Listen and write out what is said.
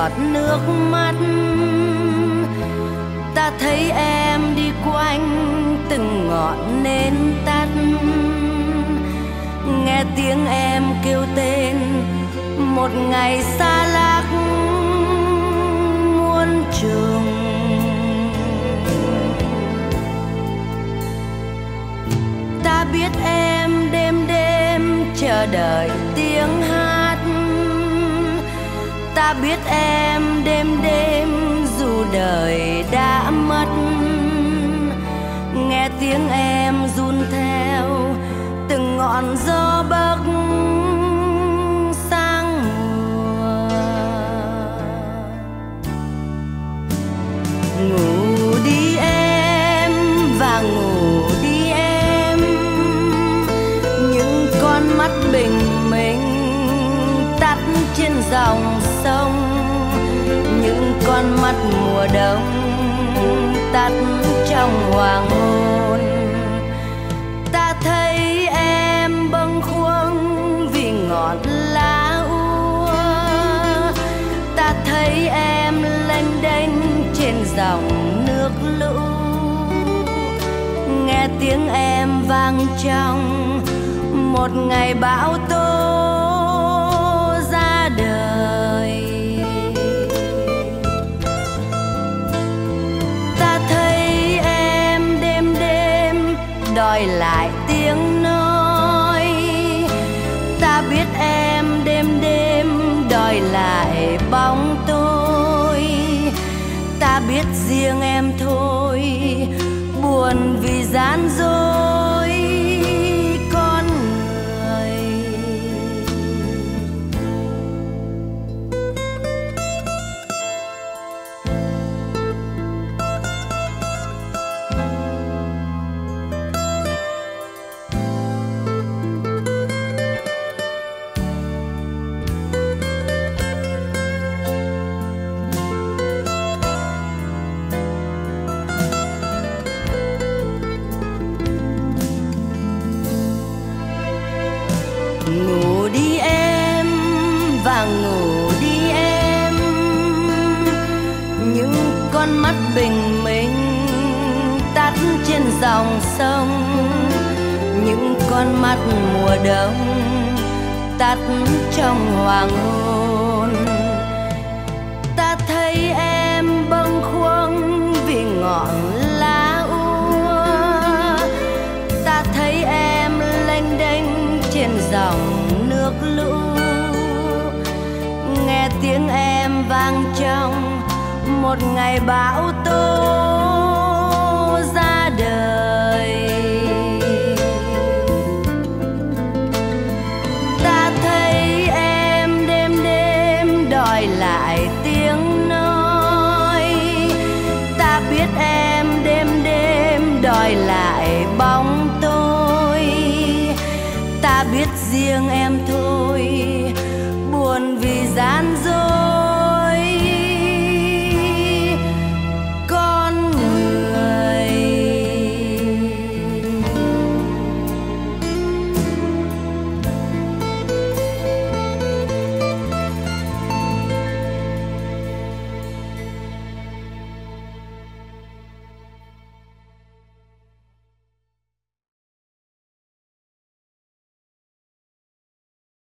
giọt nước mắt. Ta thấy em đi quanh từng ngọn nến tắt. Nghe tiếng em kêu tên, một ngày xa lạc muôn trùng ta biết em đêm đêm chờ đợi ta biết em đêm đêm dù đời đã mất. Nghe tiếng em run theo từng ngọn gió bấc sang mùa. Ngủ đi em và ngủ đi em, những con mắt bình minh tắt trên dòng sông con mắt mùa đông tắt trong hoàng hôn. Ta thấy em bâng khuâng vì ngọn lá úa. Ta thấy em lênh đênh trên dòng nước lũ. Nghe tiếng em vang trong một ngày bão tố. Đòi lại tiếng nói. Ta biết em đêm đêm đòi lại bóng tôi. Ta biết riêng em thôi, buồn vì gian dối. Ngủ đi em và ngủ đi em. Những con mắt bình minh tắt trên dòng sông. Những con mắt mùa đông tắt trong hoàng hôn. Ta thấy em bâng khuâng vì ngọn tiếng em vang trong một ngày bão tố ra đời. Ta thấy em đêm đêm đòi lại tiếng nói. Ta biết em đêm đêm đòi lại bóng tôi ta biết riêng em thôi.